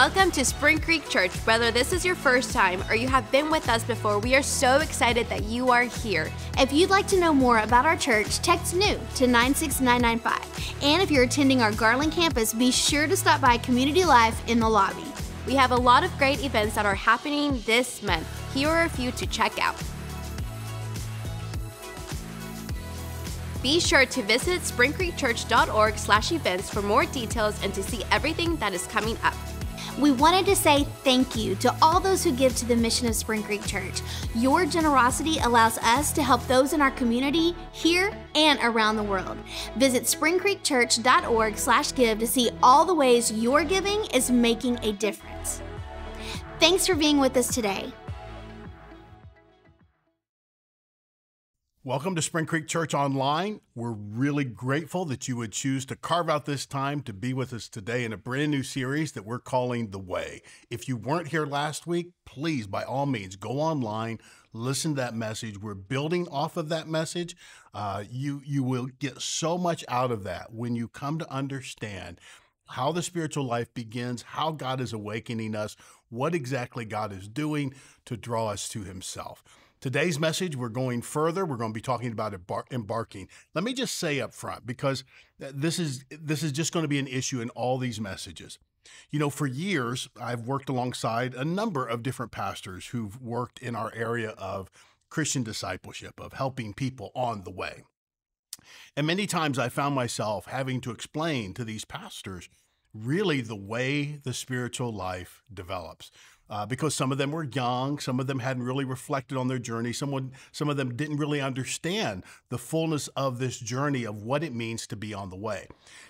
Welcome to Springcreek Church. Whether this is your first time or you have been with us before, we are so excited that you are here. If you'd like to know more about our church, text NEW to 96995. And if you're attending our Garland campus, be sure to stop by Community Life in the lobby. We have a lot of great events that are happening this month. Here are a few to check out. Be sure to visit springcreekchurch.org slash events for more details and to see everything that is coming up. We wanted to say thank you to all those who give to the mission of Springcreek Church. Your generosity allows us to help those in our community here and around the world. Visit springcreekchurch.org/give to see all the ways your giving is making a difference. Thanks for being with us today. Welcome to Springcreek Church Online. We're really grateful that you would choose to carve out this time to be with us today in a brand new series that we're calling The Way. If you weren't here last week, please, by all means, go online, listen to that message. We're building off of that message. Uh, you, you will get so much out of that when you come to understand how the spiritual life begins, how God is awakening us, what exactly God is doing to draw us to Himself. Today's message, we're going further. We're going to be talking about embarking. Let me just say up front, because this is this is just going to be an issue in all these messages. You know, for years, I've worked alongside a number of different pastors who've worked in our area of Christian discipleship, of helping people on the way. And many times I found myself having to explain to these pastors really the way the spiritual life develops uh, because some of them were young, some of them hadn't really reflected on their journey, someone, some of them didn't really understand the fullness of this journey of what it means to be on the way.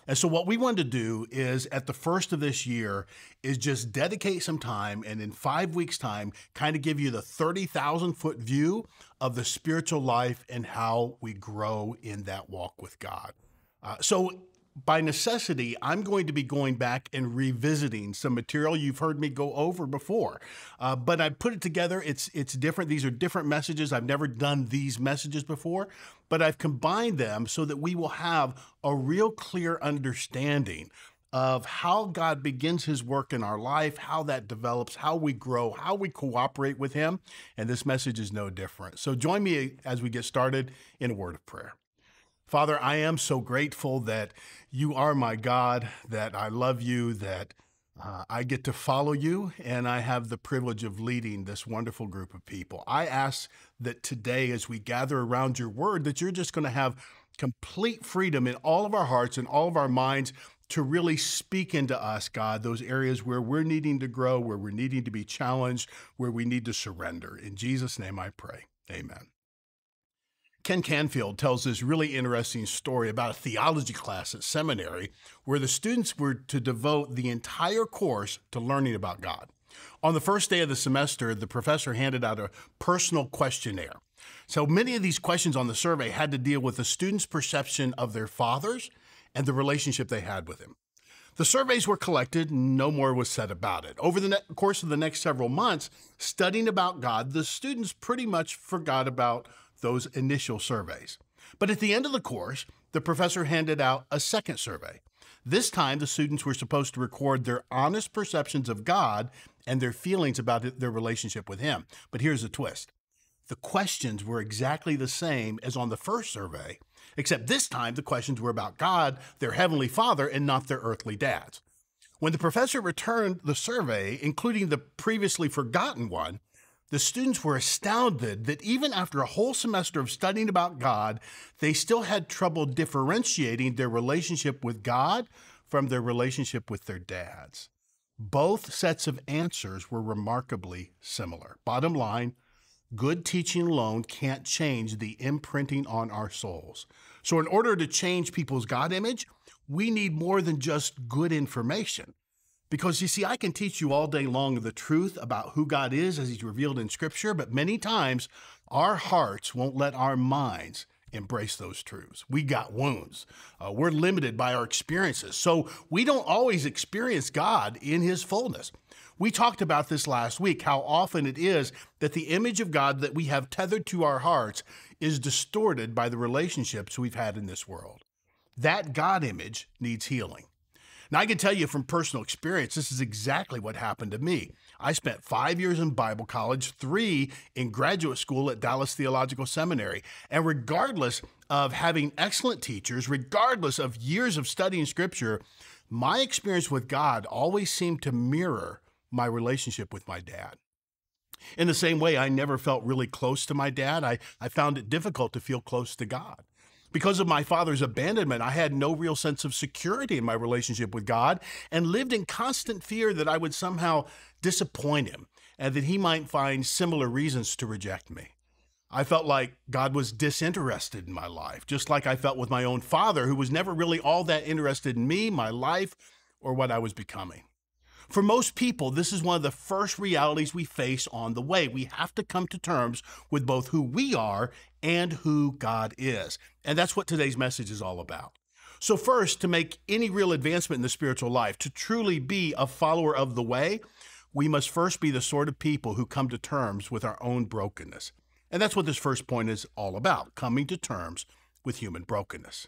And so, what we wanted to do is at the first of this year is just dedicate some time and in five weeks' time, kind of give you the 30,000 foot view of the spiritual life and how we grow in that walk with God. Uh, so, by necessity, I'm going to be going back and revisiting some material you've heard me go over before. Uh, but I put it together. It's it's different. These are different messages. I've never done these messages before, but I've combined them so that we will have a real clear understanding of how God begins his work in our life, how that develops, how we grow, how we cooperate with him. And this message is no different. So join me as we get started in a word of prayer. Father, I am so grateful that you are my God, that I love you, that uh, I get to follow you, and I have the privilege of leading this wonderful group of people. I ask that today, as we gather around your word, that you're just going to have complete freedom in all of our hearts and all of our minds to really speak into us, God, those areas where we're needing to grow, where we're needing to be challenged, where we need to surrender. In Jesus' name I pray. Amen. Ken Canfield tells this really interesting story about a theology class at seminary where the students were to devote the entire course to learning about God. On the first day of the semester, the professor handed out a personal questionnaire. So many of these questions on the survey had to deal with the students' perception of their fathers and the relationship they had with him. The surveys were collected, no more was said about it. Over the course of the next several months, studying about God, the students pretty much forgot about those initial surveys. But at the end of the course, the professor handed out a second survey. This time, the students were supposed to record their honest perceptions of God and their feelings about their relationship with Him. But here's the twist the questions were exactly the same as on the first survey, except this time the questions were about God, their Heavenly Father, and not their earthly dads. When the professor returned the survey, including the previously forgotten one, the students were astounded that even after a whole semester of studying about God, they still had trouble differentiating their relationship with God from their relationship with their dads. Both sets of answers were remarkably similar. Bottom line, good teaching alone can't change the imprinting on our souls. So, in order to change people's God image, we need more than just good information. Because you see, I can teach you all day long the truth about who God is as He's revealed in Scripture, but many times our hearts won't let our minds embrace those truths. We got wounds. Uh, we're limited by our experiences. So we don't always experience God in His fullness. We talked about this last week how often it is that the image of God that we have tethered to our hearts is distorted by the relationships we've had in this world. That God image needs healing. Now, I can tell you from personal experience, this is exactly what happened to me. I spent five years in Bible college, three in graduate school at Dallas Theological Seminary. And regardless of having excellent teachers, regardless of years of studying scripture, my experience with God always seemed to mirror my relationship with my dad. In the same way, I never felt really close to my dad. I, I found it difficult to feel close to God. Because of my father's abandonment, I had no real sense of security in my relationship with God and lived in constant fear that I would somehow disappoint him and that he might find similar reasons to reject me. I felt like God was disinterested in my life, just like I felt with my own father, who was never really all that interested in me, my life, or what I was becoming. For most people, this is one of the first realities we face on the way. We have to come to terms with both who we are and who God is. And that's what today's message is all about. So, first, to make any real advancement in the spiritual life, to truly be a follower of the way, we must first be the sort of people who come to terms with our own brokenness. And that's what this first point is all about coming to terms with human brokenness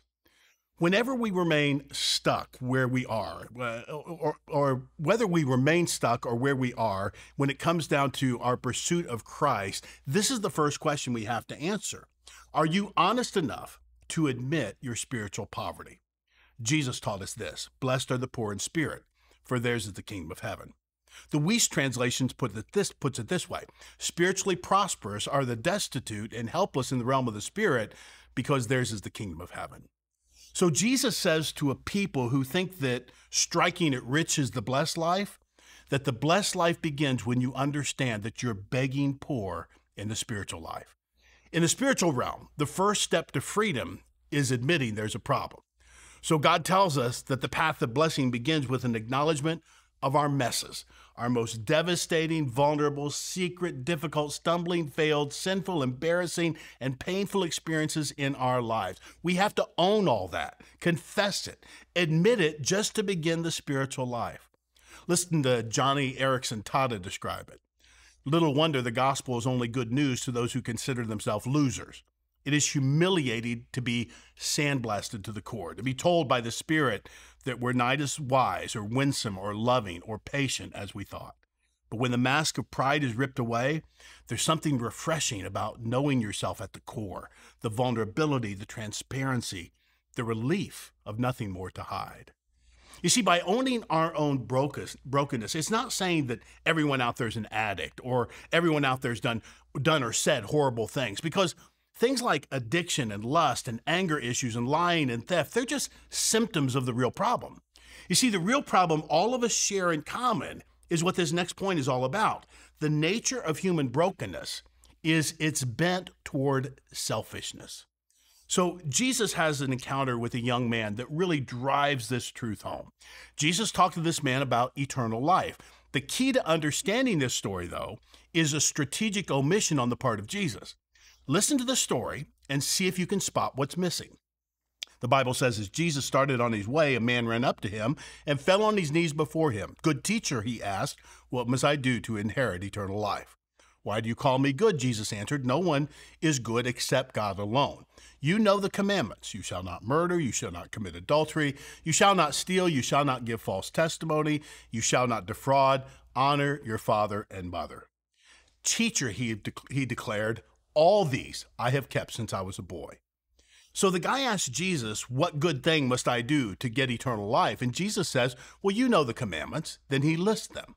whenever we remain stuck where we are, uh, or, or, whether we remain stuck or where we are, when it comes down to our pursuit of Christ, this is the first question we have to answer. Are you honest enough to admit your spiritual poverty? Jesus taught us this Blessed are the poor in spirit, for theirs is the kingdom of heaven. The Wuest translations put it this, puts it this way Spiritually prosperous are the destitute and helpless in the realm of the spirit, because theirs is the kingdom of heaven. So Jesus says to a people who think that striking it rich is the blessed life, that the blessed life begins when you understand that you're begging poor in the spiritual life. In the spiritual realm, the first step to freedom is admitting there's a problem. So God tells us that the path of blessing begins with an acknowledgement of our messes, our most devastating, vulnerable, secret, difficult, stumbling, failed, sinful, embarrassing, and painful experiences in our lives. We have to own all that, confess it, admit it just to begin the spiritual life. Listen to Joni Eareckson Tada describe it. Little wonder the gospel is only good news to those who consider themselves losers. It is humiliating to be sandblasted to the core, to be told by the Spirit that we're not as wise or winsome or loving or patient as we thought. But when the mask of pride is ripped away, there's something refreshing about knowing yourself at the core the vulnerability, the transparency, the relief of nothing more to hide. You see, by owning our own brokenness, it's not saying that everyone out there is an addict or everyone out there's done, done or said horrible things, because Things like addiction and lust and anger issues and lying and theft, they're just symptoms of the real problem. You see, the real problem all of us share in common is what this next point is all about. The nature of human brokenness is it's bent toward selfishness. So Jesus has an encounter with a young man that really drives this truth home. Jesus talked to this man about eternal life. The key to understanding this story, though, is a strategic omission on the part of Jesus. Listen to the story and see if you can spot what's missing. The Bible says, as Jesus started on his way, a man ran up to him and fell on his knees before him. Good teacher, he asked, what must I do to inherit eternal life? Why do you call me good? Jesus answered, No one is good except God alone. You know the commandments. You shall not murder. You shall not commit adultery. You shall not steal. You shall not give false testimony. You shall not defraud. Honor your father and mother. Teacher, he, de- he declared, all these I have kept since I was a boy. So the guy asks Jesus, What good thing must I do to get eternal life? And Jesus says, Well, you know the commandments. Then he lists them.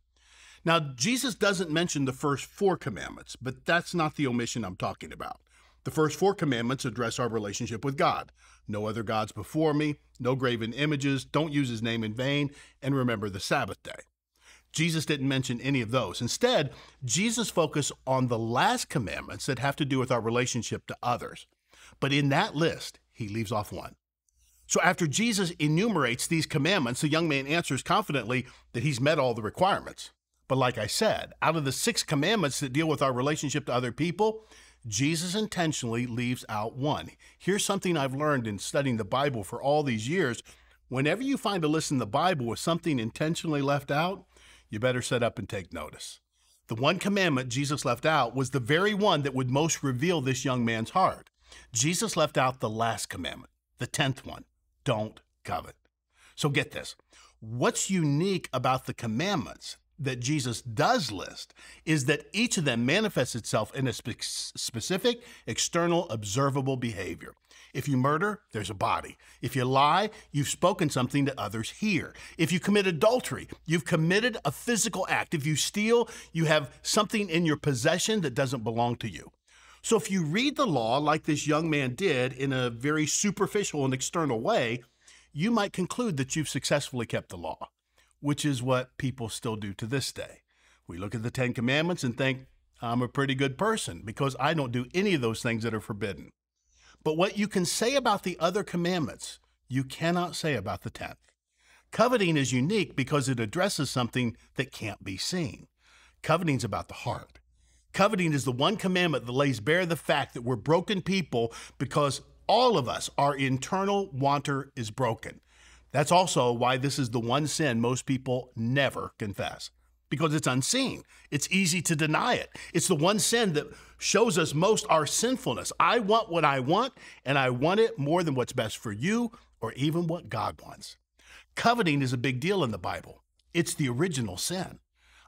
Now, Jesus doesn't mention the first four commandments, but that's not the omission I'm talking about. The first four commandments address our relationship with God no other gods before me, no graven images, don't use his name in vain, and remember the Sabbath day. Jesus didn't mention any of those. Instead, Jesus focused on the last commandments that have to do with our relationship to others. But in that list, he leaves off one. So after Jesus enumerates these commandments, the young man answers confidently that he's met all the requirements. But like I said, out of the six commandments that deal with our relationship to other people, Jesus intentionally leaves out one. Here's something I've learned in studying the Bible for all these years. Whenever you find a list in the Bible with something intentionally left out, you better set up and take notice. The one commandment Jesus left out was the very one that would most reveal this young man's heart. Jesus left out the last commandment, the tenth one don't covet. So get this What's unique about the commandments that Jesus does list is that each of them manifests itself in a spe- specific, external, observable behavior. If you murder, there's a body. If you lie, you've spoken something that others hear. If you commit adultery, you've committed a physical act. If you steal, you have something in your possession that doesn't belong to you. So if you read the law like this young man did in a very superficial and external way, you might conclude that you've successfully kept the law which is what people still do to this day. We look at the Ten Commandments and think, I'm a pretty good person because I don't do any of those things that are forbidden. But what you can say about the other commandments, you cannot say about the tenth. Coveting is unique because it addresses something that can't be seen. Coveting's about the heart. Coveting is the one commandment that lays bare the fact that we're broken people because all of us, our internal wanter is broken. That's also why this is the one sin most people never confess because it's unseen. It's easy to deny it. It's the one sin that shows us most our sinfulness. I want what I want, and I want it more than what's best for you or even what God wants. Coveting is a big deal in the Bible. It's the original sin.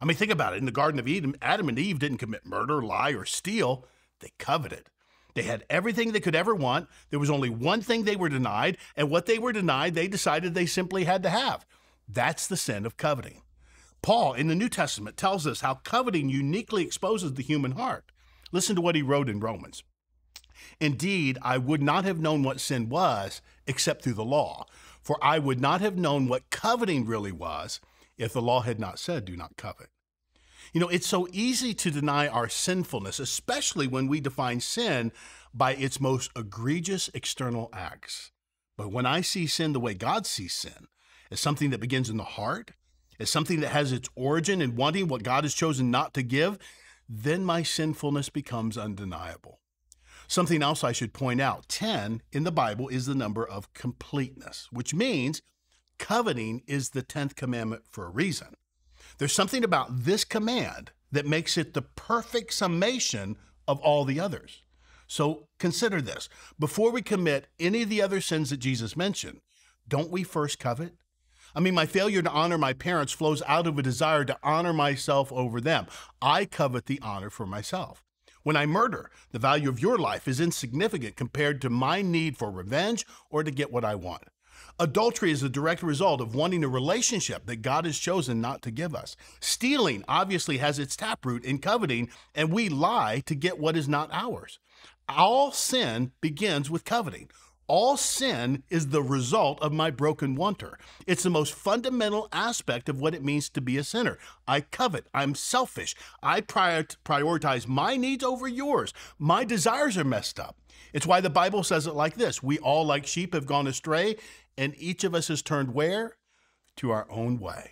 I mean, think about it. In the Garden of Eden, Adam and Eve didn't commit murder, lie, or steal, they coveted. They had everything they could ever want. There was only one thing they were denied, and what they were denied, they decided they simply had to have. That's the sin of coveting. Paul in the New Testament tells us how coveting uniquely exposes the human heart. Listen to what he wrote in Romans. Indeed, I would not have known what sin was except through the law, for I would not have known what coveting really was if the law had not said, Do not covet. You know, it's so easy to deny our sinfulness, especially when we define sin by its most egregious external acts. But when I see sin the way God sees sin, as something that begins in the heart, as something that has its origin in wanting what God has chosen not to give, then my sinfulness becomes undeniable. Something else I should point out 10 in the Bible is the number of completeness, which means coveting is the 10th commandment for a reason. There's something about this command that makes it the perfect summation of all the others. So consider this. Before we commit any of the other sins that Jesus mentioned, don't we first covet? I mean, my failure to honor my parents flows out of a desire to honor myself over them. I covet the honor for myself. When I murder, the value of your life is insignificant compared to my need for revenge or to get what I want. Adultery is a direct result of wanting a relationship that God has chosen not to give us. Stealing obviously has its taproot in coveting, and we lie to get what is not ours. All sin begins with coveting. All sin is the result of my broken wanter. It's the most fundamental aspect of what it means to be a sinner. I covet. I'm selfish. I prioritize my needs over yours. My desires are messed up. It's why the Bible says it like this We all, like sheep, have gone astray, and each of us has turned where? To our own way.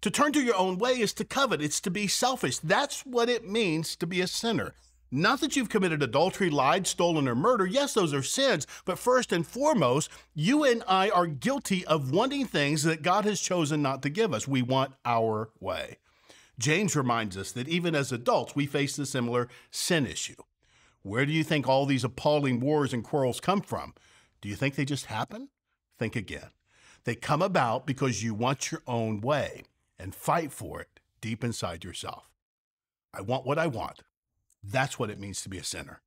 To turn to your own way is to covet, it's to be selfish. That's what it means to be a sinner. Not that you've committed adultery, lied, stolen, or murder. Yes, those are sins. But first and foremost, you and I are guilty of wanting things that God has chosen not to give us. We want our way. James reminds us that even as adults, we face the similar sin issue. Where do you think all these appalling wars and quarrels come from? Do you think they just happen? Think again. They come about because you want your own way and fight for it deep inside yourself. I want what I want. That's what it means to be a sinner.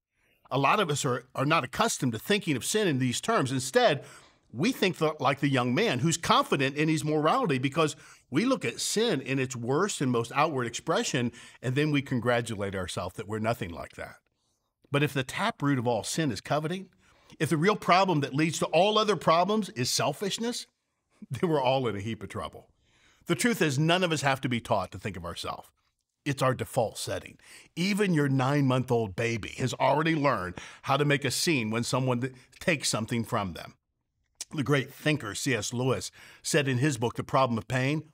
A lot of us are, are not accustomed to thinking of sin in these terms. Instead, we think like the young man who's confident in his morality because we look at sin in its worst and most outward expression, and then we congratulate ourselves that we're nothing like that. But if the taproot of all sin is coveting, if the real problem that leads to all other problems is selfishness, then we're all in a heap of trouble. The truth is, none of us have to be taught to think of ourselves. It's our default setting. Even your nine month old baby has already learned how to make a scene when someone takes something from them. The great thinker C.S. Lewis said in his book, The Problem of Pain,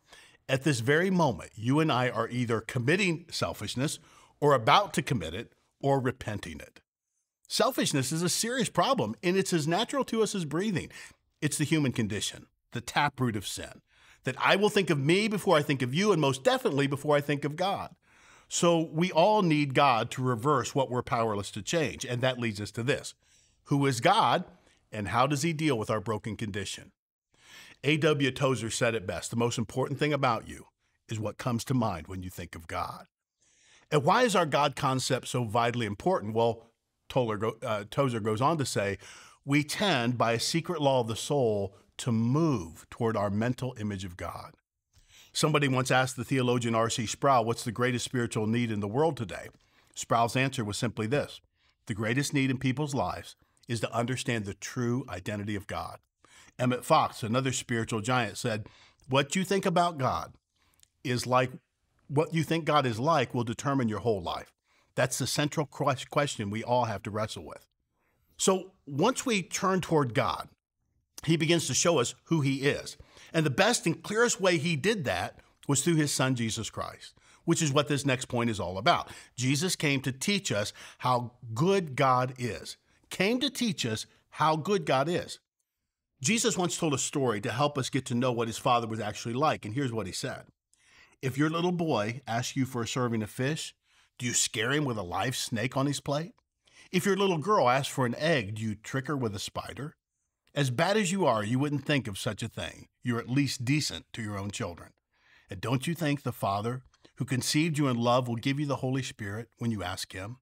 at this very moment, you and I are either committing selfishness or about to commit it or repenting it. Selfishness is a serious problem, and it's as natural to us as breathing. It's the human condition, the taproot of sin, that I will think of me before I think of you, and most definitely before I think of God. So we all need God to reverse what we're powerless to change. And that leads us to this Who is God, and how does he deal with our broken condition? A.W. Tozer said it best the most important thing about you is what comes to mind when you think of God. And why is our God concept so vitally important? Well, uh, Tozer goes on to say, we tend, by a secret law of the soul, to move toward our mental image of God. Somebody once asked the theologian R.C. Sproul, What's the greatest spiritual need in the world today? Sproul's answer was simply this The greatest need in people's lives is to understand the true identity of God. Emmett Fox, another spiritual giant, said, What you think about God is like what you think God is like will determine your whole life. That's the central question we all have to wrestle with. So once we turn toward God, he begins to show us who he is. And the best and clearest way he did that was through his son, Jesus Christ, which is what this next point is all about. Jesus came to teach us how good God is, came to teach us how good God is. Jesus once told a story to help us get to know what his father was actually like, and here's what he said If your little boy asks you for a serving of fish, do you scare him with a live snake on his plate? If your little girl asks for an egg, do you trick her with a spider? As bad as you are, you wouldn't think of such a thing. You're at least decent to your own children. And don't you think the Father, who conceived you in love, will give you the Holy Spirit when you ask Him?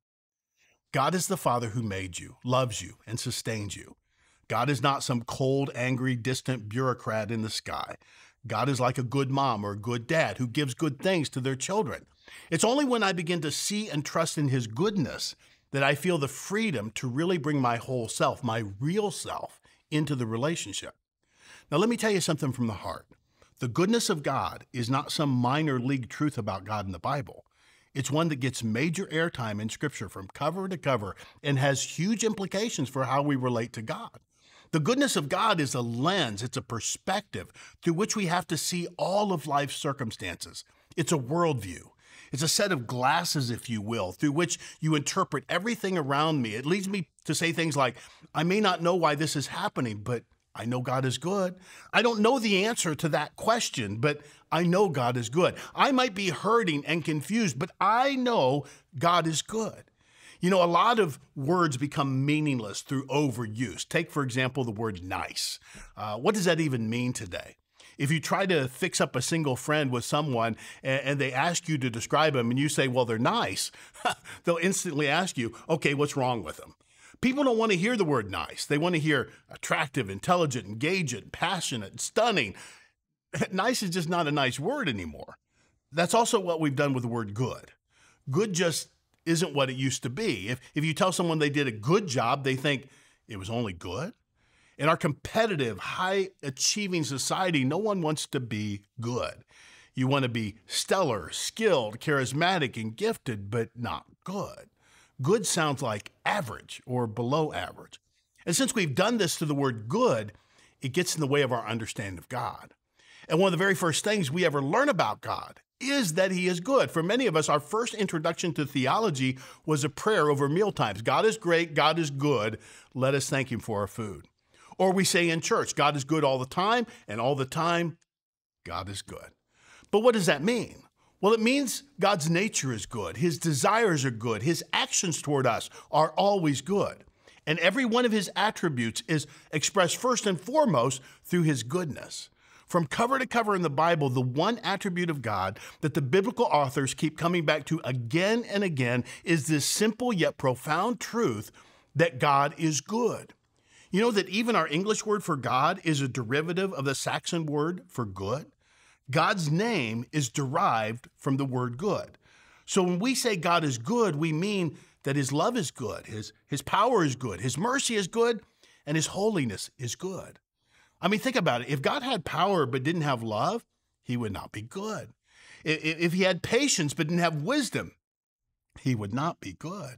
God is the Father who made you, loves you, and sustains you. God is not some cold, angry, distant bureaucrat in the sky. God is like a good mom or a good dad who gives good things to their children. It's only when I begin to see and trust in His goodness that I feel the freedom to really bring my whole self, my real self, into the relationship. Now, let me tell you something from the heart. The goodness of God is not some minor league truth about God in the Bible. It's one that gets major airtime in Scripture from cover to cover and has huge implications for how we relate to God. The goodness of God is a lens, it's a perspective through which we have to see all of life's circumstances. It's a worldview. It's a set of glasses, if you will, through which you interpret everything around me. It leads me to say things like, I may not know why this is happening, but I know God is good. I don't know the answer to that question, but I know God is good. I might be hurting and confused, but I know God is good. You know, a lot of words become meaningless through overuse. Take, for example, the word nice. Uh, what does that even mean today? If you try to fix up a single friend with someone and, and they ask you to describe them and you say, well, they're nice, they'll instantly ask you, okay, what's wrong with them? People don't want to hear the word nice. They want to hear attractive, intelligent, engaging, passionate, stunning. nice is just not a nice word anymore. That's also what we've done with the word good. Good just isn't what it used to be. If, if you tell someone they did a good job, they think it was only good. In our competitive, high achieving society, no one wants to be good. You want to be stellar, skilled, charismatic, and gifted, but not good. Good sounds like average or below average. And since we've done this to the word good, it gets in the way of our understanding of God. And one of the very first things we ever learn about God is that He is good. For many of us, our first introduction to theology was a prayer over mealtimes God is great, God is good. Let us thank Him for our food. Or we say in church, God is good all the time, and all the time, God is good. But what does that mean? Well, it means God's nature is good, His desires are good, His actions toward us are always good. And every one of His attributes is expressed first and foremost through His goodness. From cover to cover in the Bible, the one attribute of God that the biblical authors keep coming back to again and again is this simple yet profound truth that God is good. You know that even our English word for God is a derivative of the Saxon word for good? God's name is derived from the word good. So when we say God is good, we mean that his love is good, his, his power is good, his mercy is good, and his holiness is good. I mean, think about it. If God had power but didn't have love, he would not be good. If he had patience but didn't have wisdom, he would not be good.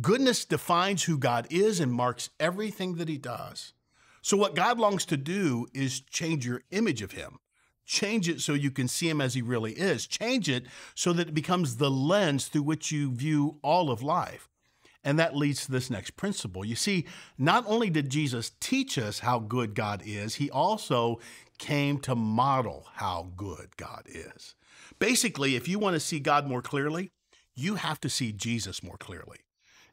Goodness defines who God is and marks everything that he does. So, what God longs to do is change your image of him. Change it so you can see him as he really is. Change it so that it becomes the lens through which you view all of life. And that leads to this next principle. You see, not only did Jesus teach us how good God is, he also came to model how good God is. Basically, if you want to see God more clearly, you have to see Jesus more clearly.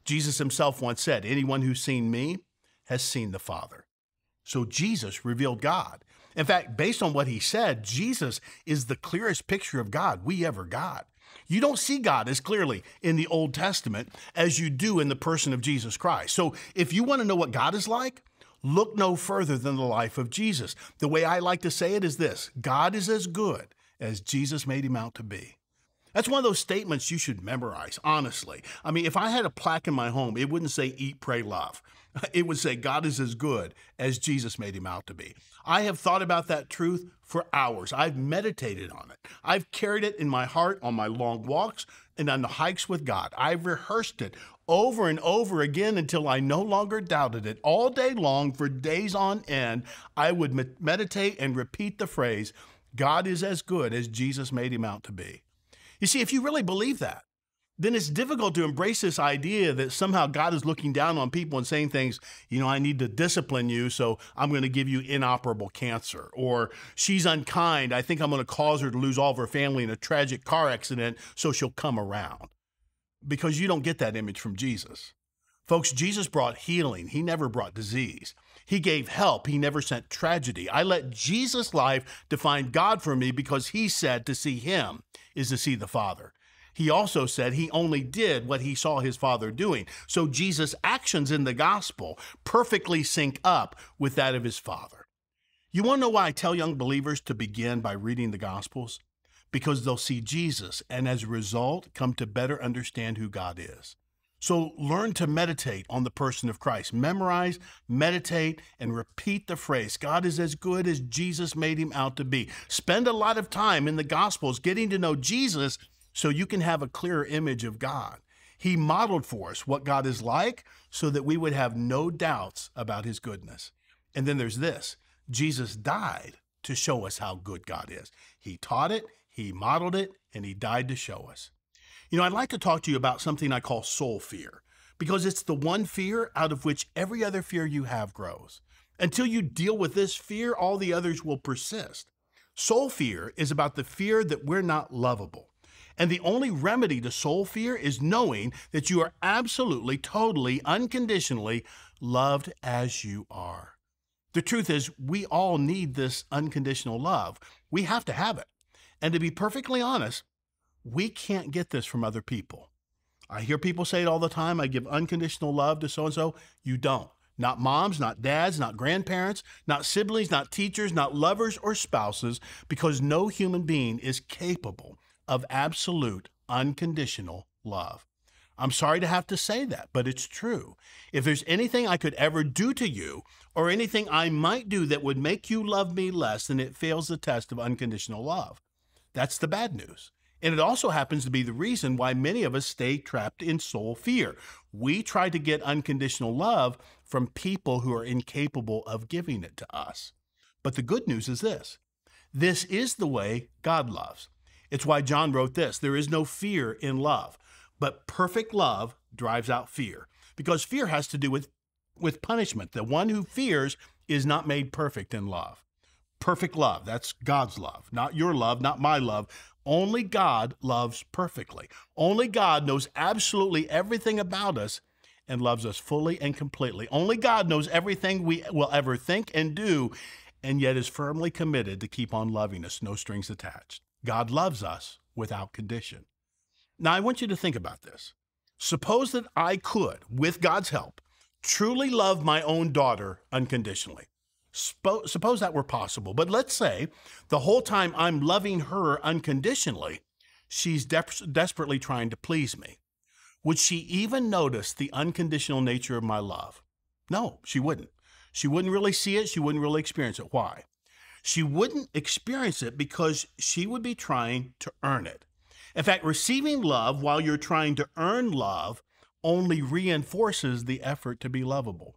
Jesus himself once said, Anyone who's seen me has seen the Father. So Jesus revealed God. In fact, based on what he said, Jesus is the clearest picture of God we ever got. You don't see God as clearly in the Old Testament as you do in the person of Jesus Christ. So if you want to know what God is like, look no further than the life of Jesus. The way I like to say it is this God is as good as Jesus made him out to be. That's one of those statements you should memorize, honestly. I mean, if I had a plaque in my home, it wouldn't say eat, pray, love. It would say God is as good as Jesus made him out to be. I have thought about that truth for hours. I've meditated on it. I've carried it in my heart on my long walks and on the hikes with God. I've rehearsed it over and over again until I no longer doubted it. All day long, for days on end, I would meditate and repeat the phrase, God is as good as Jesus made him out to be. You see, if you really believe that, then it's difficult to embrace this idea that somehow God is looking down on people and saying things, you know, I need to discipline you, so I'm going to give you inoperable cancer. Or she's unkind. I think I'm going to cause her to lose all of her family in a tragic car accident, so she'll come around. Because you don't get that image from Jesus. Folks, Jesus brought healing, He never brought disease. He gave help, He never sent tragedy. I let Jesus' life define God for me because He said to see Him is to see the Father. He also said he only did what he saw his Father doing. So Jesus' actions in the gospel perfectly sync up with that of his Father. You want to know why I tell young believers to begin by reading the Gospels? Because they'll see Jesus and as a result come to better understand who God is. So learn to meditate on the person of Christ. Memorize, meditate, and repeat the phrase God is as good as Jesus made him out to be. Spend a lot of time in the Gospels getting to know Jesus so you can have a clearer image of God. He modeled for us what God is like so that we would have no doubts about his goodness. And then there's this Jesus died to show us how good God is. He taught it, he modeled it, and he died to show us. You know, I'd like to talk to you about something I call soul fear, because it's the one fear out of which every other fear you have grows. Until you deal with this fear, all the others will persist. Soul fear is about the fear that we're not lovable. And the only remedy to soul fear is knowing that you are absolutely, totally, unconditionally loved as you are. The truth is, we all need this unconditional love. We have to have it. And to be perfectly honest, we can't get this from other people. I hear people say it all the time I give unconditional love to so and so. You don't. Not moms, not dads, not grandparents, not siblings, not teachers, not lovers or spouses, because no human being is capable of absolute unconditional love. I'm sorry to have to say that, but it's true. If there's anything I could ever do to you, or anything I might do that would make you love me less, then it fails the test of unconditional love. That's the bad news. And it also happens to be the reason why many of us stay trapped in soul fear. We try to get unconditional love from people who are incapable of giving it to us. But the good news is this this is the way God loves. It's why John wrote this there is no fear in love, but perfect love drives out fear, because fear has to do with, with punishment. The one who fears is not made perfect in love. Perfect love, that's God's love, not your love, not my love. Only God loves perfectly. Only God knows absolutely everything about us and loves us fully and completely. Only God knows everything we will ever think and do, and yet is firmly committed to keep on loving us, no strings attached. God loves us without condition. Now, I want you to think about this. Suppose that I could, with God's help, truly love my own daughter unconditionally. Suppose that were possible. But let's say the whole time I'm loving her unconditionally, she's de- desperately trying to please me. Would she even notice the unconditional nature of my love? No, she wouldn't. She wouldn't really see it. She wouldn't really experience it. Why? She wouldn't experience it because she would be trying to earn it. In fact, receiving love while you're trying to earn love only reinforces the effort to be lovable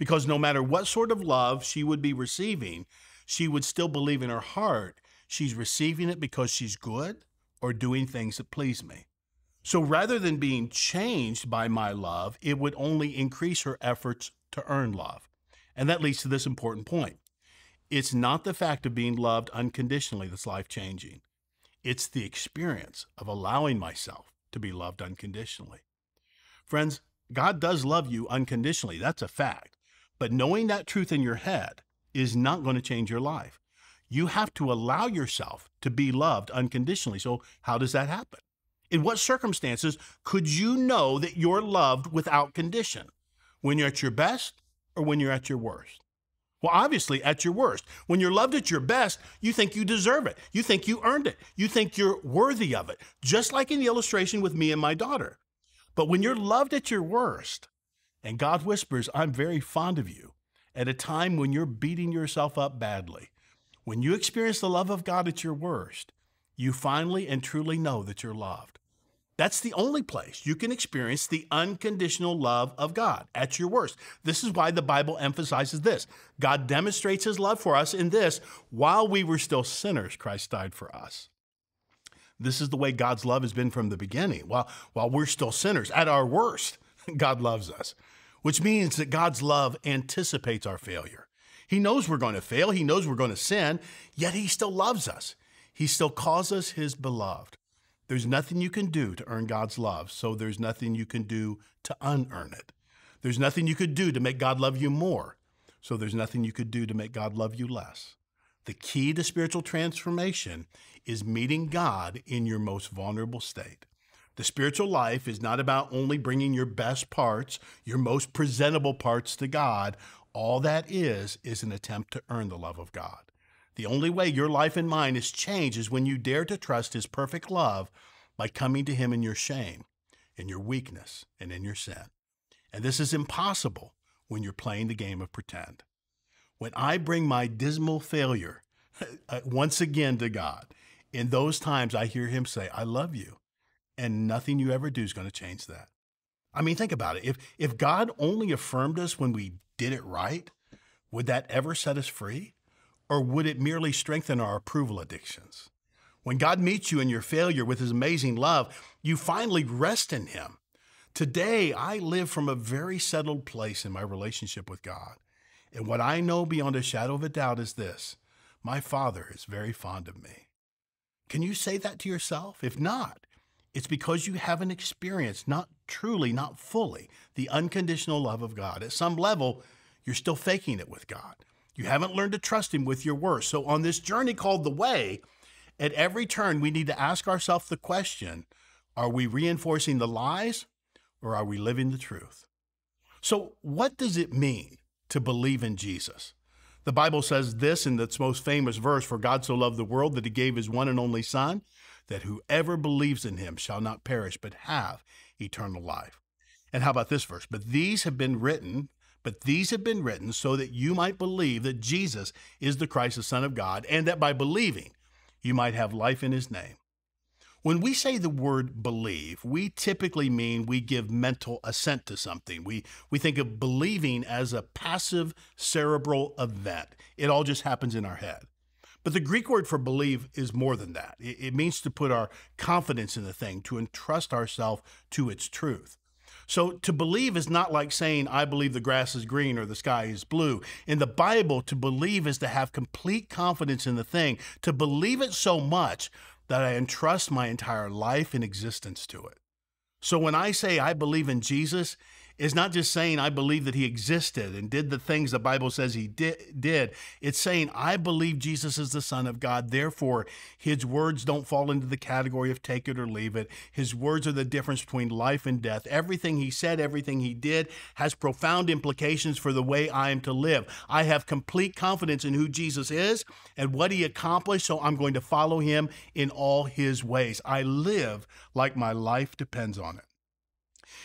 because no matter what sort of love she would be receiving, she would still believe in her heart she's receiving it because she's good or doing things that please me. So rather than being changed by my love, it would only increase her efforts to earn love. And that leads to this important point. It's not the fact of being loved unconditionally that's life changing. It's the experience of allowing myself to be loved unconditionally. Friends, God does love you unconditionally. That's a fact. But knowing that truth in your head is not going to change your life. you have to allow yourself to be loved unconditionally. So, how does that happen? In what circumstances could you know that you're loved without condition? When you're at your best or when you're at your worst? Well, obviously, at your worst. When you're loved at your best, you think you deserve it. You think you earned it. You think you're worthy of it, just like in the illustration with me and my daughter. But when you're loved at your worst, and God whispers, I'm very fond of you, at a time when you're beating yourself up badly, when you experience the love of God at your worst, you finally and truly know that you're loved. That's the only place you can experience the unconditional love of God at your worst. This is why the Bible emphasizes this God demonstrates his love for us in this while we were still sinners, Christ died for us. This is the way God's love has been from the beginning. While, while we're still sinners, at our worst, God loves us, which means that God's love anticipates our failure. He knows we're going to fail, He knows we're going to sin, yet He still loves us. He still calls us His beloved. There's nothing you can do to earn God's love, so there's nothing you can do to unearn it. There's nothing you could do to make God love you more, so there's nothing you could do to make God love you less. The key to spiritual transformation is meeting God in your most vulnerable state. The spiritual life is not about only bringing your best parts, your most presentable parts to God. All that is, is an attempt to earn the love of God. The only way your life and mine is changed is when you dare to trust His perfect love by coming to Him in your shame, in your weakness, and in your sin. And this is impossible when you're playing the game of pretend. When I bring my dismal failure uh, once again to God, in those times I hear Him say, I love you, and nothing you ever do is going to change that. I mean, think about it. If, if God only affirmed us when we did it right, would that ever set us free? or would it merely strengthen our approval addictions? When God meets you in your failure with his amazing love, you finally rest in him. Today, I live from a very settled place in my relationship with God. And what I know beyond a shadow of a doubt is this my Father is very fond of me. Can you say that to yourself? If not, it's because you haven't experienced, not truly, not fully, the unconditional love of God. At some level, you're still faking it with God. You haven't learned to trust Him with your worst. So, on this journey called the way, at every turn, we need to ask ourselves the question are we reinforcing the lies or are we living the truth? So, what does it mean to believe in Jesus? The Bible says this in its most famous verse For God so loved the world that he gave his one and only Son, that whoever believes in him shall not perish, but have eternal life. And how about this verse? But these have been written but these have been written so that you might believe that Jesus is the Christ, the Son of God, and that by believing you might have life in his name. When we say the word believe, we typically mean we give mental assent to something. We, we think of believing as a passive cerebral event. It all just happens in our head. But the Greek word for believe is more than that. It, means to put our confidence in the thing, to entrust ourselves to its truth. So to believe is not like saying, I believe the grass is green or the sky is blue. In the Bible, to believe is to have complete confidence in the thing, to believe it so much that I entrust my entire life and existence to it. So when I say I believe in Jesus, is not just saying I believe that he existed and did the things the Bible says he did. It's saying I believe Jesus is the Son of God. Therefore, his words don't fall into the category of take it or leave it. His words are the difference between life and death. Everything he said, everything he did has profound implications for the way I am to live. I have complete confidence in who Jesus is and what he accomplished, so I'm going to follow him in all his ways. I live like my life depends on it.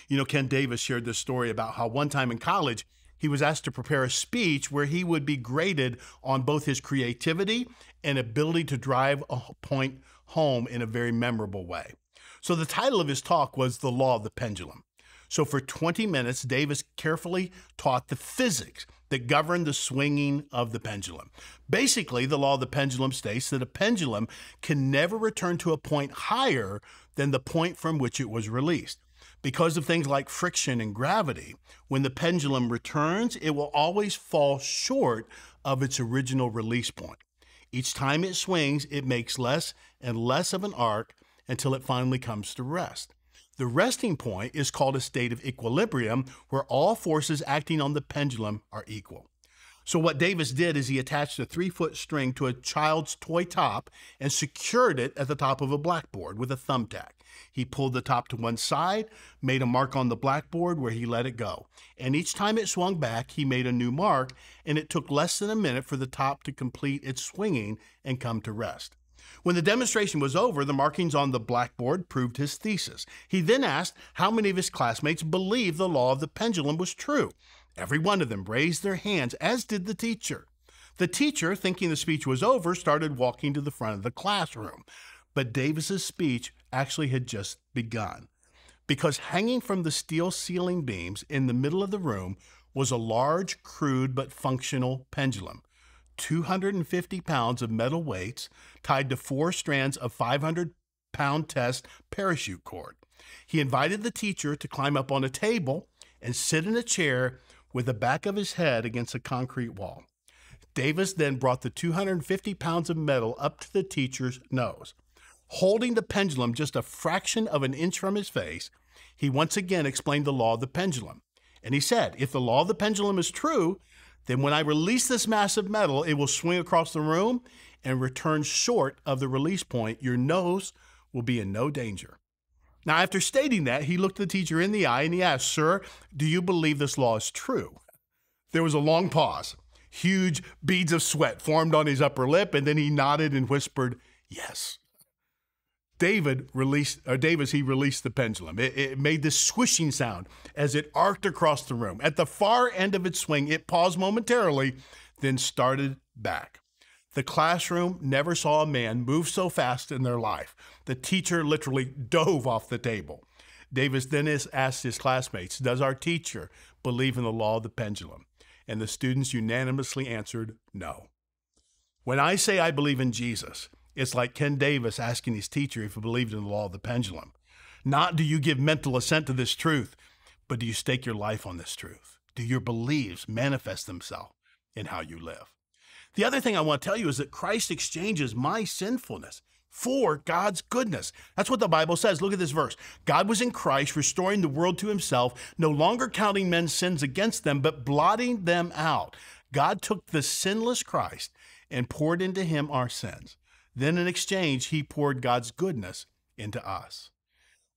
You know, Ken Davis shared this story about how one time in college, he was asked to prepare a speech where he would be graded on both his creativity and ability to drive a point home in a very memorable way. So the title of his talk was The Law of the Pendulum. So for 20 minutes, Davis carefully taught the physics that govern the swinging of the pendulum. Basically, the law of the pendulum states that a pendulum can never return to a point higher than the point from which it was released. Because of things like friction and gravity, when the pendulum returns, it will always fall short of its original release point. Each time it swings, it makes less and less of an arc until it finally comes to rest. The resting point is called a state of equilibrium where all forces acting on the pendulum are equal. So, what Davis did is he attached a three foot string to a child's toy top and secured it at the top of a blackboard with a thumbtack. He pulled the top to one side, made a mark on the blackboard where he let it go. And each time it swung back, he made a new mark, and it took less than a minute for the top to complete its swinging and come to rest. When the demonstration was over, the markings on the blackboard proved his thesis. He then asked how many of his classmates believed the law of the pendulum was true. Every one of them raised their hands, as did the teacher. The teacher, thinking the speech was over, started walking to the front of the classroom. But Davis's speech actually had just begun. Because hanging from the steel ceiling beams in the middle of the room was a large, crude, but functional pendulum. 250 pounds of metal weights tied to four strands of 500 pound test parachute cord. He invited the teacher to climb up on a table and sit in a chair with the back of his head against a concrete wall. Davis then brought the 250 pounds of metal up to the teacher's nose. Holding the pendulum just a fraction of an inch from his face, he once again explained the law of the pendulum. And he said, if the law of the pendulum is true, then when I release this mass of metal, it will swing across the room and return short of the release point. Your nose will be in no danger. Now, after stating that, he looked the teacher in the eye and he asked, Sir, do you believe this law is true? There was a long pause. Huge beads of sweat formed on his upper lip, and then he nodded and whispered, Yes. David released, or Davis, he released the pendulum. It, it, made this swishing sound as it arced across the room. At the far end of its swing, it paused momentarily, then started back. The classroom never saw a man move so fast in their life. The teacher literally dove off the table. Davis then asked his classmates, Does our teacher believe in the law of the pendulum? And the students unanimously answered, No. When I say I believe in Jesus, it's like Ken Davis asking his teacher if he believed in the law of the pendulum. Not do you give mental assent to this truth, but do you stake your life on this truth? Do your beliefs manifest themselves in how you live? The other thing I want to tell you is that Christ exchanges my sinfulness for God's goodness. That's what the Bible says. Look at this verse. God was in Christ, restoring the world to himself, no longer counting men's sins against them, but blotting them out. God took the sinless Christ and poured into him our sins. Then, in exchange, he poured God's goodness into us.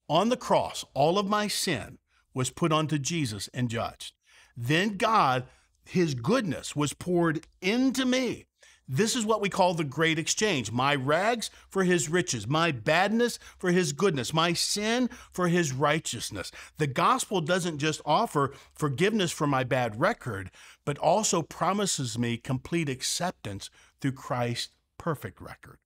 On the cross, all of my sin was put onto Jesus and judged. Then God his goodness was poured into me. This is what we call the great exchange my rags for his riches, my badness for his goodness, my sin for his righteousness. The gospel doesn't just offer forgiveness for my bad record, but also promises me complete acceptance through Christ's perfect record.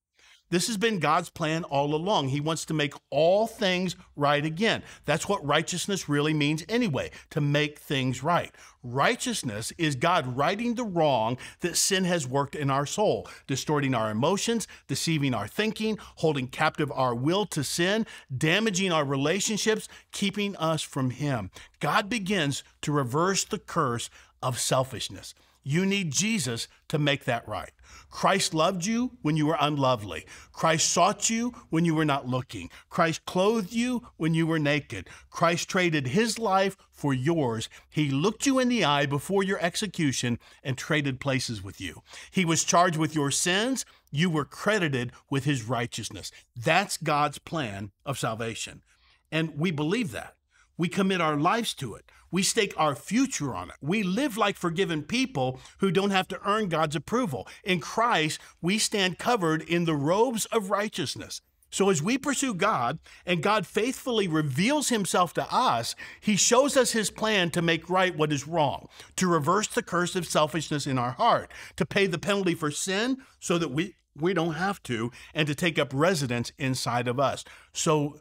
This has been God's plan all along. He wants to make all things right again. That's what righteousness really means anyway, to make things right. Righteousness is God righting the wrong that sin has worked in our soul, distorting our emotions, deceiving our thinking, holding captive our will to sin, damaging our relationships, keeping us from Him. God begins to reverse the curse of selfishness. You need Jesus to make that right. Christ loved you when you were unlovely. Christ sought you when you were not looking. Christ clothed you when you were naked. Christ traded his life for yours. He looked you in the eye before your execution and traded places with you. He was charged with your sins. You were credited with his righteousness. That's God's plan of salvation. And we believe that. We commit our lives to it. We stake our future on it. We live like forgiven people who don't have to earn God's approval. In Christ, we stand covered in the robes of righteousness. So, as we pursue God and God faithfully reveals himself to us, he shows us his plan to make right what is wrong, to reverse the curse of selfishness in our heart, to pay the penalty for sin so that we, we don't have to, and to take up residence inside of us. So,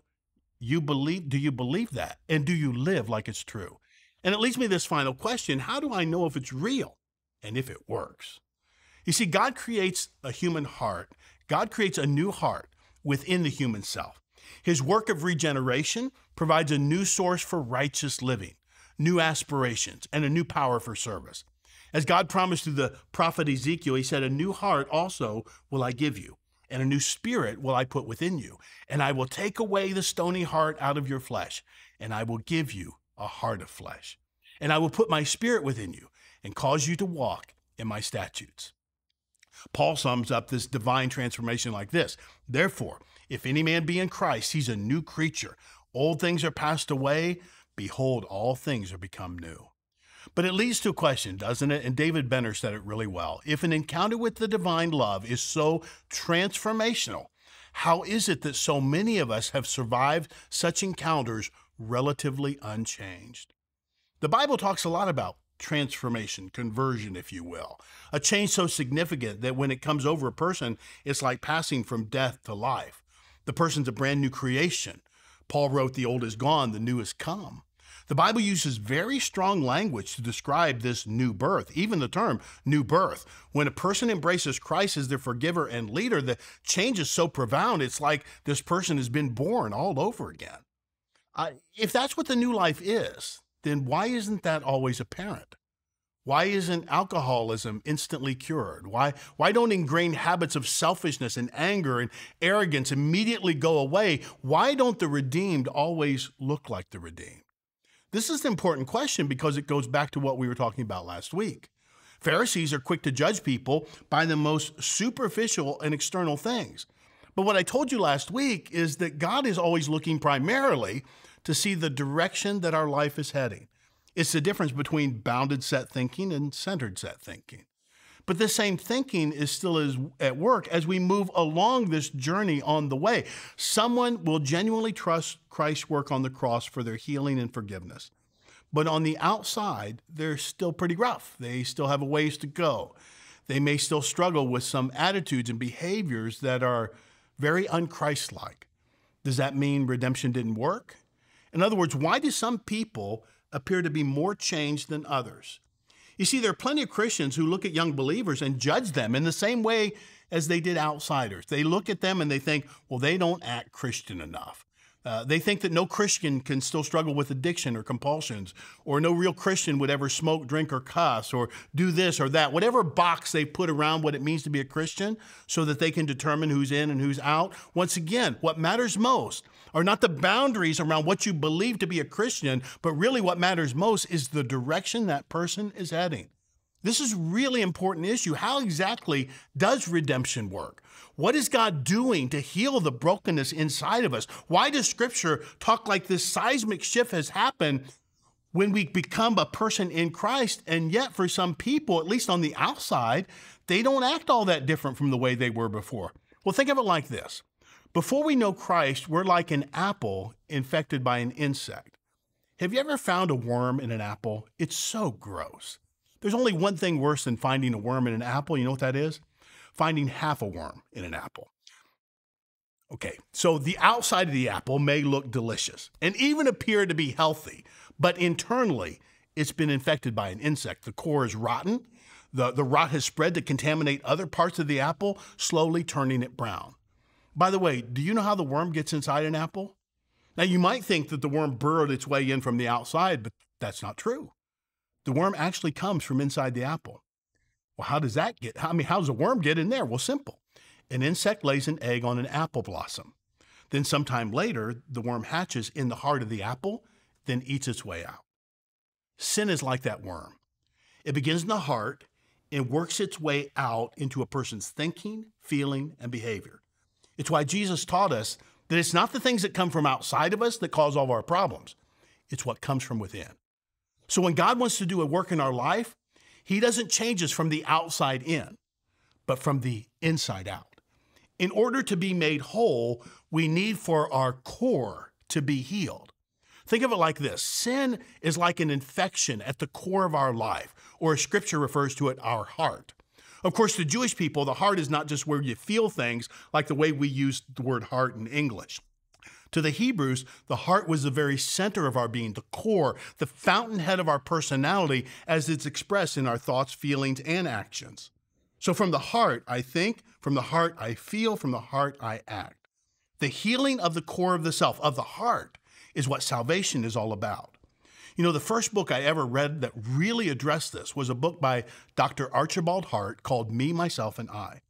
you believe, do you believe that? And do you live like it's true? And it leads me to this final question How do I know if it's real and if it works? You see, God creates a human heart, God creates a new heart within the human self. His work of regeneration provides a new source for righteous living, new aspirations, and a new power for service. As God promised through the prophet Ezekiel, he said, A new heart also will I give you, and a new spirit will I put within you. And I will take away the stony heart out of your flesh, and I will give you a heart of flesh. And I will put my spirit within you and cause you to walk in my statutes. Paul sums up this divine transformation like this Therefore, if any man be in Christ, he's a new creature. Old things are passed away. Behold, all things are become new. But it leads to a question, doesn't it? And David Benner said it really well. If an encounter with the divine love is so transformational, how is it that so many of us have survived such encounters relatively unchanged? The Bible talks a lot about transformation, conversion, if you will. A change so significant that when it comes over a person, it's like passing from death to life. The person's a brand new creation. Paul wrote, The old is gone, the new is come. The Bible uses very strong language to describe this new birth, even the term new birth. When a person embraces Christ as their forgiver and leader, the change is so profound, it's like this person has been born all over again. Uh, if that's what the new life is, then why isn't that always apparent? Why isn't alcoholism instantly cured? Why, why don't ingrained habits of selfishness and anger and arrogance immediately go away? Why don't the redeemed always look like the redeemed? This is an important question because it goes back to what we were talking about last week. Pharisees are quick to judge people by the most superficial and external things. But what I told you last week is that God is always looking primarily to see the direction that our life is heading. It's the difference between bounded set thinking and centered set thinking. But the same thinking is still is at work as we move along this journey on the way. Someone will genuinely trust Christ's work on the cross for their healing and forgiveness. But on the outside, they're still pretty rough. They still have a ways to go. They may still struggle with some attitudes and behaviors that are very unchristlike. Does that mean redemption didn't work? In other words, why do some people appear to be more changed than others? You see, there are plenty of Christians who look at young believers and judge them in the same way as they did outsiders. They look at them and they think, well, they don't act Christian enough. Uh, they think that no Christian can still struggle with addiction or compulsions, or no real Christian would ever smoke, drink, or cuss, or do this or that, whatever box they put around what it means to be a Christian so that they can determine who's in and who's out. Once again, what matters most are not the boundaries around what you believe to be a Christian, but really what matters most is the direction that person is heading. This is really important issue. How exactly does redemption work? What is God doing to heal the brokenness inside of us? Why does scripture talk like this seismic shift has happened when we become a person in Christ? And yet, for some people, at least on the outside, they don't act all that different from the way they were before. Well, think of it like this before we know Christ, we're like an apple infected by an insect. Have you ever found a worm in an apple? It's so gross. There's only one thing worse than finding a worm in an apple. You know what that is? Finding half a worm in an apple. Okay, so the outside of the apple may look delicious and even appear to be healthy, but internally it's been infected by an insect. The core is rotten. The, the rot has spread to contaminate other parts of the apple, slowly turning it brown. By the way, do you know how the worm gets inside an apple? Now, you might think that the worm burrowed its way in from the outside, but that's not true. The worm actually comes from inside the apple. Well, how does that get? I mean, how does a worm get in there? Well, simple. An insect lays an egg on an apple blossom. Then, sometime later, the worm hatches in the heart of the apple, then eats its way out. Sin is like that worm. It begins in the heart and works its way out into a person's thinking, feeling, and behavior. It's why Jesus taught us that it's not the things that come from outside of us that cause all of our problems, it's what comes from within. So when God wants to do a work in our life, He doesn't change us from the outside in, but from the inside out. In order to be made whole, we need for our core to be healed. Think of it like this sin is like an infection at the core of our life, or as scripture refers to it, our heart. Of course, the Jewish people, the heart is not just where you feel things like the way we use the word heart in English. To the Hebrews, the heart was the very center of our being, the core, the fountainhead of our personality as it's expressed in our thoughts, feelings, and actions. So from the heart, I think, from the heart, I feel, from the heart, I act. The healing of the core of the self, of the heart, is what salvation is all about. You know, the first book I ever read that really addressed this was a book by Dr. Archibald Hart called Me, Myself, and I.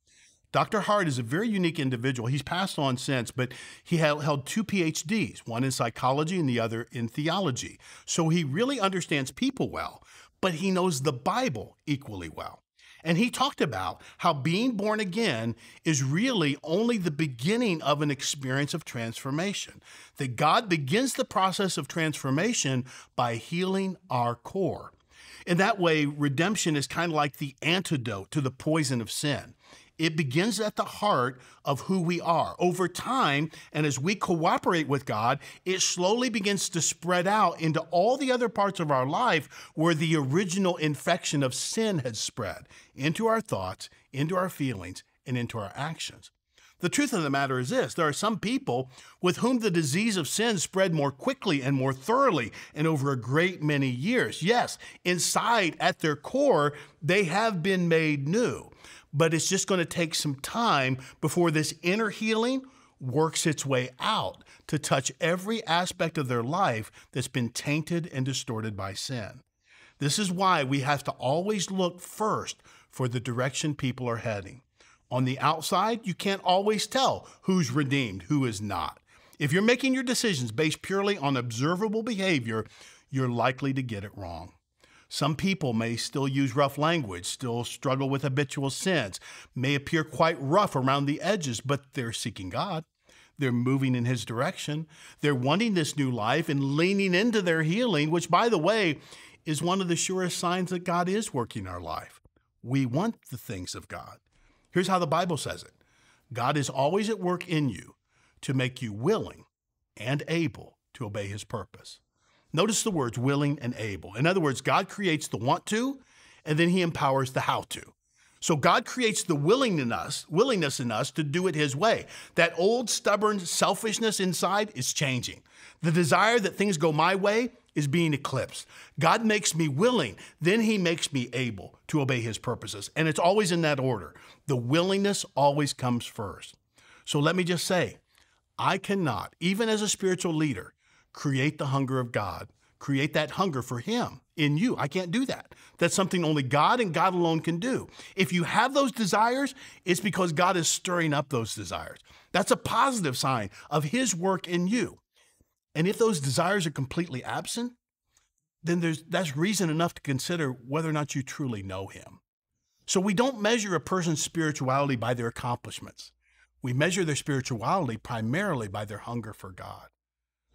Dr. Hart is a very unique individual. He's passed on since, but he held two PhDs, one in psychology and the other in theology. So he really understands people well, but he knows the Bible equally well. And he talked about how being born again is really only the beginning of an experience of transformation. That God begins the process of transformation by healing our core. In that way, redemption is kind of like the antidote to the poison of sin. It begins at the heart of who we are. Over time, and as we cooperate with God, it slowly begins to spread out into all the other parts of our life where the original infection of sin had spread into our thoughts, into our feelings, and into our actions. The truth of the matter is this there are some people with whom the disease of sin spread more quickly and more thoroughly and over a great many years. Yes, inside, at their core, they have been made new but it's just going to take some time before this inner healing works its way out to touch every aspect of their life that's been tainted and distorted by sin. This is why we have to always look first for the direction people are heading. On the outside, you can't always tell who's redeemed, who is not. If you're making your decisions based purely on observable behavior, you're likely to get it wrong. Some people may still use rough language, still struggle with habitual sins, may appear quite rough around the edges, but they're seeking God. They're moving in His direction. They're wanting this new life and leaning into their healing, which, by the way, is one of the surest signs that God is working in our life. We want the things of God. Here's how the Bible says it God is always at work in you to make you willing and able to obey His purpose. Notice the words willing and able. In other words, God creates the want to, and then he empowers the how to. So God creates the willingness in us, willingness in us to do it his way. That old stubborn selfishness inside is changing. The desire that things go my way is being eclipsed. God makes me willing, then he makes me able to obey his purposes. And it's always in that order. The willingness always comes first. So let me just say, I cannot, even as a spiritual leader, create the hunger of God, create that hunger for Him in you. I can't do that. That's something only God and God alone can do. If you have those desires, it's because God is stirring up those desires. That's a positive sign of His work in you. And if those desires are completely absent, then there's, that's reason enough to consider whether or not you truly know Him. So we don't measure a person's spirituality by their accomplishments. We measure their spirituality primarily by their hunger for God.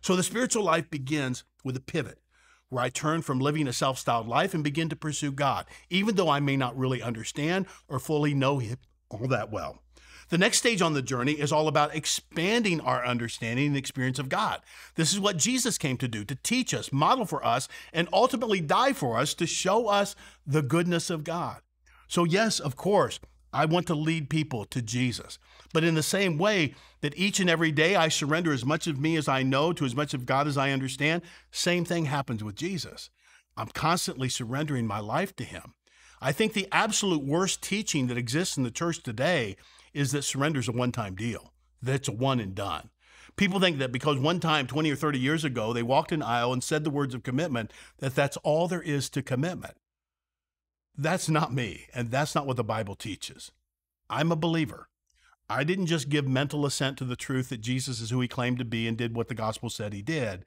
So the spiritual life begins with a pivot where I turn from living a self styled life and begin to pursue God, even though I may not really understand or fully know Him all that well. The next stage on the journey is all about expanding our understanding and experience of God. This is what Jesus came to do to teach us, model for us, and ultimately die for us to show us the goodness of God. So, yes, of course, I want to lead people to Jesus. But in the same way that each and every day I surrender as much of me as I know to as much of God as I understand, same thing happens with Jesus. I'm constantly surrendering my life to Him. I think the absolute worst teaching that exists in the church today is that surrender is a one time deal, that's a one and done. People think that because one time, 20 or 30 years ago, they walked an aisle and said the words of commitment, that that's all there is to commitment. That's not me, and that's not what the Bible teaches. I'm a believer. I didn't just give mental assent to the truth that Jesus is who he claimed to be and did what the gospel said he did.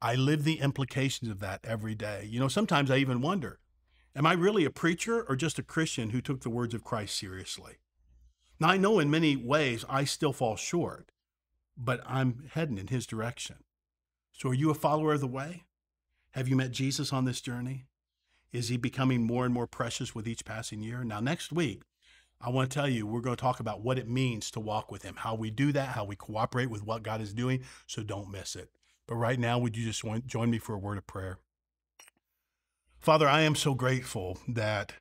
I live the implications of that every day. You know, sometimes I even wonder am I really a preacher or just a Christian who took the words of Christ seriously? Now, I know in many ways I still fall short, but I'm heading in his direction. So, are you a follower of the way? Have you met Jesus on this journey? Is he becoming more and more precious with each passing year? Now, next week, I want to tell you, we're going to talk about what it means to walk with him, how we do that, how we cooperate with what God is doing. So don't miss it. But right now, would you just want, join me for a word of prayer? Father, I am so grateful that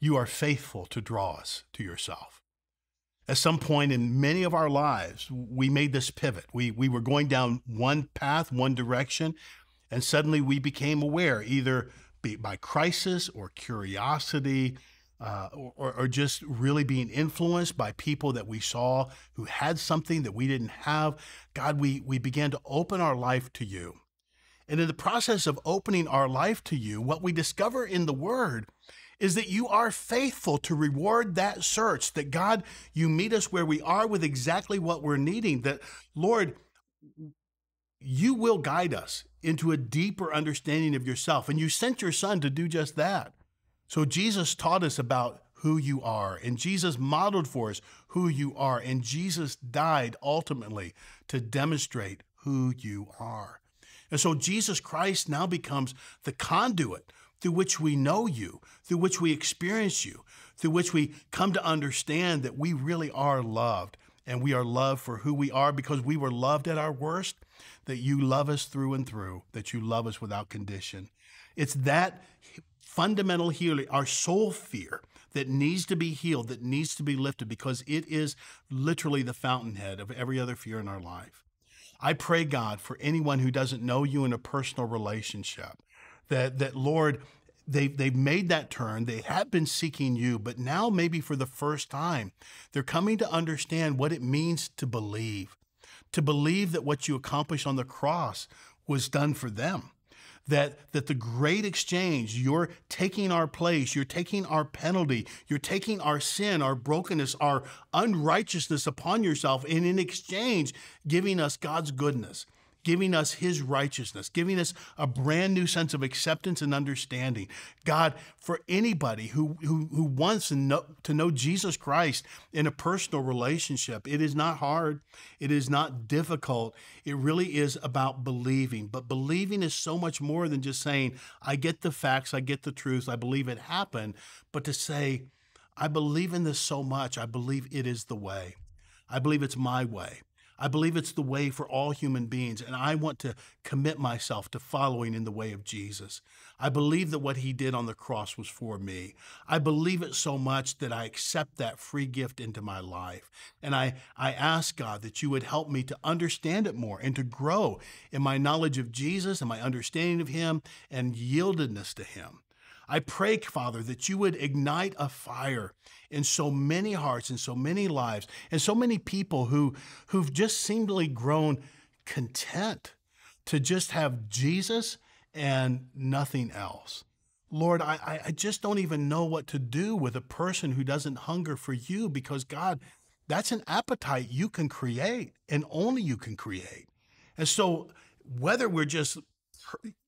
you are faithful to draw us to yourself. At some point in many of our lives, we made this pivot. We, we were going down one path, one direction, and suddenly we became aware, either by crisis or curiosity, uh, or, or, just really being influenced by people that we saw who had something that we didn't have. God, we, we began to open our life to you. And in the process of opening our life to you, what we discover in the Word is that you are faithful to reward that search, that God, you meet us where we are with exactly what we're needing, that, Lord, you will guide us into a deeper understanding of yourself. And you sent your son to do just that. So Jesus taught us about who you are, and Jesus modeled for us who you are, and Jesus died ultimately to demonstrate who you are. And so Jesus Christ now becomes the conduit through which we know you, through which we experience you, through which we come to understand that we really are loved and we are loved for who we are because we were loved at our worst, that you love us through and through, that you love us without condition. It's that fundamental healing, our soul fear that needs to be healed, that needs to be lifted because it is literally the fountainhead of every other fear in our life. I pray, God, for anyone who doesn't know you in a personal relationship, that, that Lord, they've, they've made that turn. They have been seeking you, but now, maybe for the first time, they're coming to understand what it means to believe, to believe that what you accomplished on the cross was done for them. That that the great exchange you're taking our place you're taking our penalty you're taking our sin our brokenness our unrighteousness upon yourself and in exchange giving us God's goodness giving us his righteousness, giving us a brand new sense of acceptance and understanding. God, for anybody who, who, who wants to know, to know Jesus Christ in a personal relationship, it is not hard. It is not difficult. It really is about believing. But believing is so much more than just saying, I get the facts, I get the truth, I believe it happened, but to say, I believe in this so much, I believe it is the way. I believe it's my way. I believe it's the way for all human beings, and I want to commit myself to following in the way of Jesus. I believe that what he did on the cross was for me. I believe it so much that I accept that free gift into my life. And I, I ask God that you would help me to understand it more and to grow in my knowledge of Jesus and my understanding of him and yieldedness to him. I pray, Father, that you would ignite a fire in so many hearts and so many lives and so many people who, who've just seemingly grown content to just have Jesus and nothing else. Lord, I, I just don't even know what to do with a person who doesn't hunger for you because, God, that's an appetite you can create and only you can create. And so, whether we're just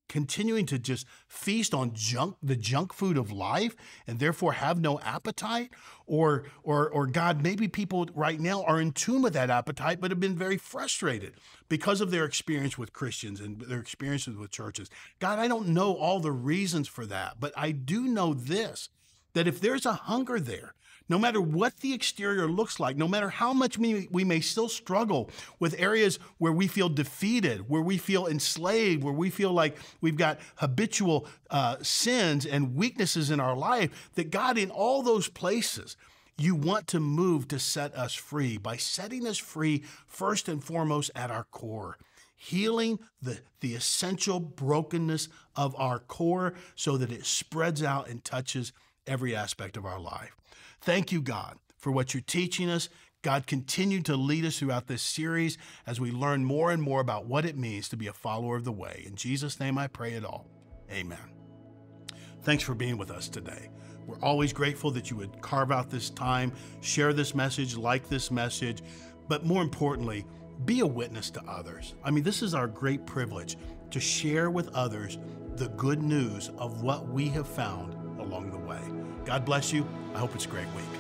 continuing to just feast on junk the junk food of life and therefore have no appetite? Or or or god maybe people right now are in tune with that appetite but have been very frustrated because of their experience with christians and their experiences with churches. God i don't know all the reasons for that but i do know this that if there's a hunger there no matter what the exterior looks like, no matter how much we, we may still struggle with areas where we feel defeated, where we feel enslaved, where we feel like we've got habitual uh, sins and weaknesses in our life, that God, in all those places, you want to move to set us free by setting us free first and foremost at our core healing the, the essential brokenness of our core so that it spreads out and touches every aspect of our life. Thank you, God, for what you're teaching us. God, continue to lead us throughout this series as we learn more and more about what it means to be a follower of the way. In Jesus' name I pray it all. Amen. Thanks for being with us today. We're always grateful that you would carve out this time, share this message, like this message, but more importantly, be a witness to others. I mean, this is our great privilege to share with others the good news of what we have found along the way. God bless you. I hope it's a great week.